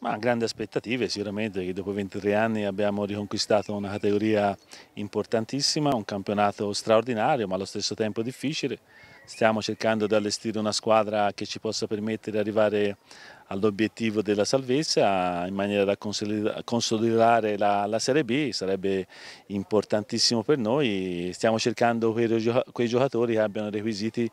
Ma grandi aspettative sicuramente che dopo 23 anni abbiamo riconquistato una categoria importantissima, un campionato straordinario ma allo stesso tempo difficile. Stiamo cercando di allestire una squadra che ci possa permettere di arrivare all'obiettivo della salvezza in maniera da consolidare la, la, Serie B, sarebbe importantissimo per noi. Stiamo cercando quei, quei giocatori che abbiano requisiti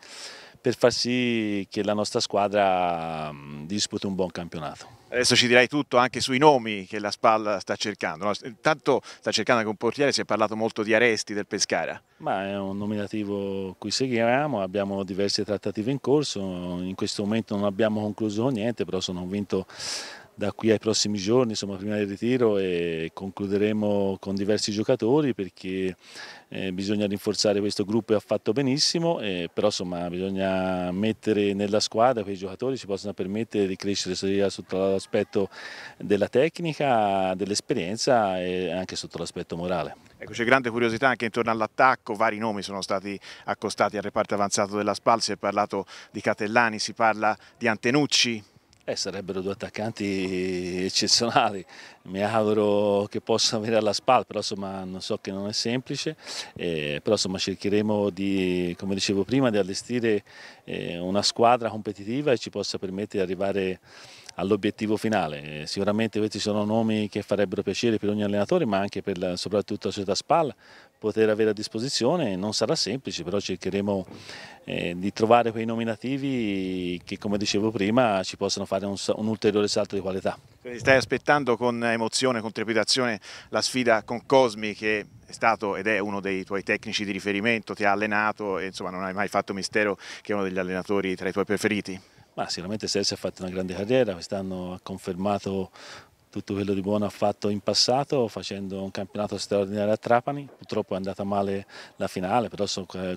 per far sì che la nostra squadra disputi un buon campionato. Adesso ci dirai tutto anche sui nomi che la SPAL sta cercando. No? Intanto sta cercando anche un portiere, si è parlato molto di Aresti del Pescara. Ma è un nominativo cui seguiamo, abbiamo diverse trattative in corso, in questo momento non abbiamo concluso niente, però sono convinto da qui ai prossimi giorni, insomma, prima del ritiro e concluderemo con diversi giocatori perché eh, bisogna rinforzare questo gruppo e ha fatto benissimo, eh, però insomma, bisogna mettere nella squadra quei giocatori ci possono permettere di crescere sia sotto l'aspetto della tecnica, dell'esperienza e anche sotto l'aspetto morale. Ecco, c'è grande curiosità anche intorno all'attacco, vari nomi sono stati accostati al reparto avanzato della SPAL, si è parlato di Catellani, si parla di Antenucci, eh, sarebbero due attaccanti eccezionali, mi auguro che possano avere alla spalla, però insomma non so che non è semplice, eh, però insomma cercheremo di, come dicevo prima, di allestire eh, una squadra competitiva e ci possa permettere di arrivare all'obiettivo finale. Sicuramente questi sono nomi che farebbero piacere per ogni allenatore, ma anche per soprattutto la società SPAL poter avere a disposizione. Non sarà semplice, però cercheremo eh, di trovare quei nominativi che, come dicevo prima, ci possano fare un, un ulteriore salto di qualità. Stai aspettando con emozione, con trepidazione la sfida con Cosmi che è stato ed è uno dei tuoi tecnici di riferimento, ti ha allenato e insomma non hai mai fatto mistero che è uno degli allenatori tra i tuoi preferiti. Ma sicuramente Sergio ha fatto una grande carriera, quest'anno ha confermato tutto quello di buono ha fatto in passato facendo un campionato straordinario a Trapani, purtroppo è andata male la finale, però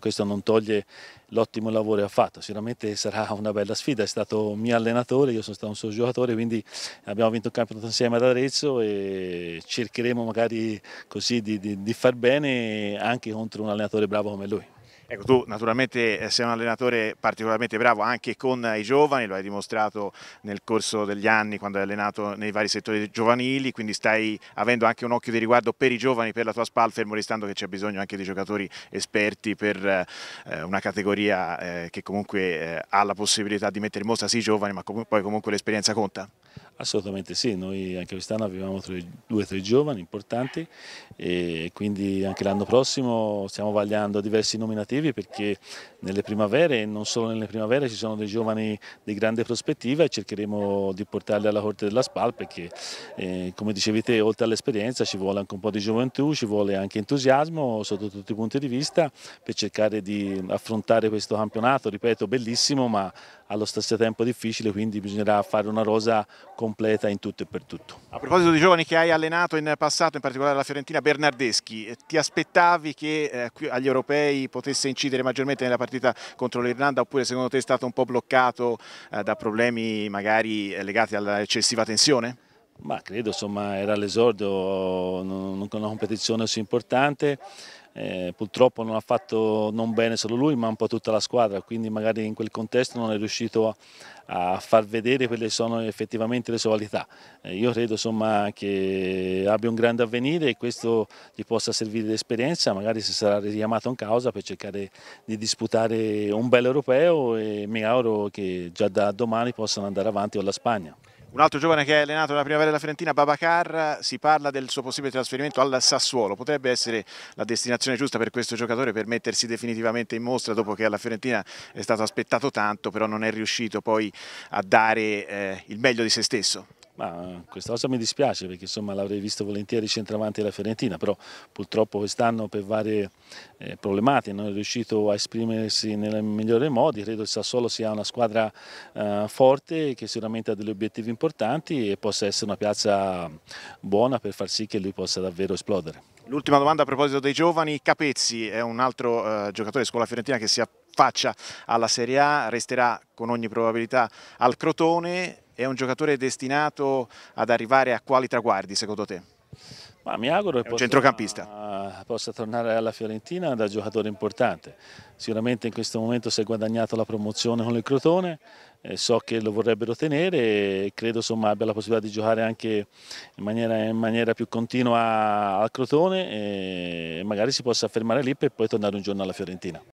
questo non toglie l'ottimo lavoro che ha fatto, sicuramente sarà una bella sfida, è stato mio allenatore, io sono stato un suo giocatore, quindi abbiamo vinto un campionato insieme ad Arezzo e cercheremo magari così di, di, di far bene anche contro un allenatore bravo come lui. Ecco, tu naturalmente eh, sei un allenatore particolarmente bravo anche con i giovani, lo hai dimostrato nel corso degli anni quando hai allenato nei vari settori giovanili, quindi stai avendo anche un occhio di riguardo per i giovani, per la tua SPAL, fermo restando che c'è bisogno anche di giocatori esperti per eh, una categoria eh, che comunque eh, ha la possibilità di mettere in mostra sì i giovani, ma com poi comunque l'esperienza conta? Assolutamente sì, noi anche quest'anno avevamo due o tre giovani importanti e quindi anche l'anno prossimo stiamo vagliando diversi nominativi perché nelle primavere e non solo nelle primavere ci sono dei giovani di grande prospettiva e cercheremo di portarli alla corte della SPAL perché eh, come dicevi te oltre all'esperienza ci vuole anche un po' di gioventù, ci vuole anche entusiasmo sotto tutti i punti di vista per cercare di affrontare questo campionato, ripeto bellissimo ma allo stesso tempo difficile quindi bisognerà fare una rosa completa in tutto e per tutto. A proposito di giovani che hai allenato in passato, in particolare la Fiorentina, Bernardeschi, eh, ti aspettavi che eh, agli europei potesse incidere maggiormente nella partita contro l'Irlanda oppure secondo te è stato un po' bloccato eh, da problemi magari eh, legati all'eccessiva tensione? Ma credo insomma era l'esordio, non con una competizione così importante, eh, purtroppo non ha fatto non bene solo lui ma un po' tutta la squadra, quindi magari in quel contesto non è riuscito a, a far vedere quelle sono effettivamente le sue qualità. Eh, io credo insomma, che abbia un grande avvenire e questo gli possa servire di esperienza, magari si sarà richiamato in causa per cercare di disputare un bel europeo e mi auguro che già da domani possano andare avanti con la Spagna. Un altro giovane che è allenato nella primavera della Fiorentina, Babacar, si parla del suo possibile trasferimento al Sassuolo. Potrebbe essere la destinazione giusta per questo giocatore per mettersi definitivamente in mostra dopo che alla Fiorentina è stato aspettato tanto, però non è riuscito poi a dare eh, il meglio di se stesso. Ma questa cosa mi dispiace perché l'avrei visto volentieri centravanti della Fiorentina, però purtroppo quest'anno per varie eh, problematiche non è riuscito a esprimersi nel migliore modi, credo il Sassuolo sia una squadra eh, forte che sicuramente ha degli obiettivi importanti e possa essere una piazza buona per far sì che lui possa davvero esplodere. L'ultima domanda a proposito dei giovani, Capezzi è un altro eh, giocatore scuola fiorentina che si affaccia alla Serie A, resterà con ogni probabilità al Crotone, è un giocatore destinato ad arrivare a quali traguardi secondo te? Ma mi auguro che possa, possa tornare alla Fiorentina da giocatore importante. Sicuramente in questo momento si è guadagnato la promozione con il Crotone, eh, so che lo vorrebbero tenere e credo insomma, abbia la possibilità di giocare anche in maniera, in maniera più continua al Crotone e magari si possa fermare lì per poi tornare un giorno alla Fiorentina.